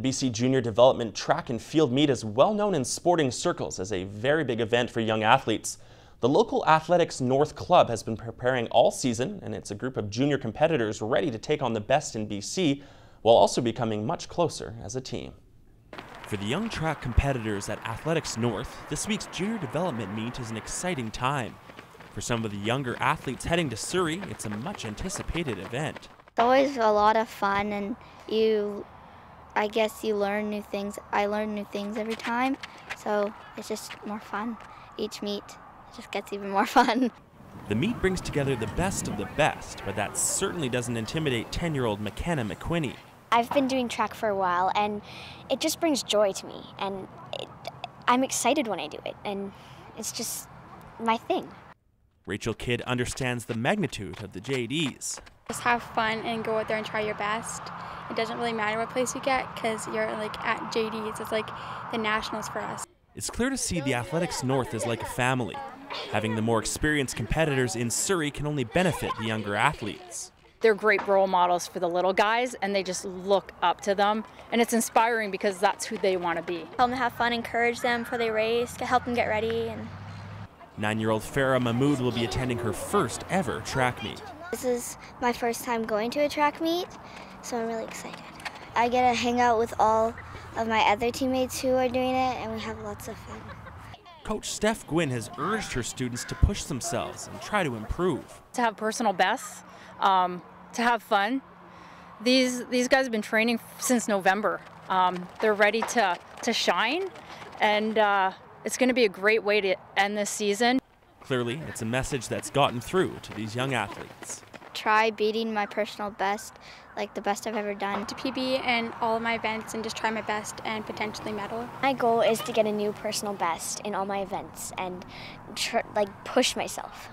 The BC Junior Development Track and Field Meet is well known in sporting circles as a very big event for young athletes. The local Athletics North Club has been preparing all season, and it's a group of junior competitors ready to take on the best in BC, while also becoming much closer as a team. For the young track competitors at Athletics North, this week's Junior Development Meet is an exciting time. For some of the younger athletes heading to Surrey, it's a much anticipated event. It's always a lot of fun, and you I guess you learn new things. I learn new things every time, so it's just more fun. Each meet it just gets even more fun. The meet brings together the best of the best, but that certainly doesn't intimidate 10 year old McKenna McQuinney. I've been doing track for a while, and it just brings joy to me, and it, I'm excited when I do it, and it's just my thing. Rachel Kidd understands the magnitude of the JDs. Just have fun and go out there and try your best. It doesn't really matter what place you get because you're like at JD's. It's like the nationals for us. It's clear to see the Athletics North is like a family. Having the more experienced competitors in Surrey can only benefit the younger athletes. They're great role models for the little guys, and they just look up to them. And it's inspiring because that's who they want to be. Help them have fun, encourage them for their race, help them get ready. And Nine-year-old Farah Mahmood will be attending her first ever track meet. This is my first time going to a track meet, so I'm really excited. I get to hang out with all of my other teammates who are doing it, and we have lots of fun. Coach Steph Gwynn has urged her students to push themselves and try to improve. To have personal bests, um, to have fun. These these guys have been training since November. Um, they're ready to to shine, and uh, it's going to be a great way to end this season. Clearly, it's a message that's gotten through to these young athletes. Try beating my personal best, like the best I've ever done. To PB and all of my events and just try my best and potentially medal. My goal is to get a new personal best in all my events and like push myself.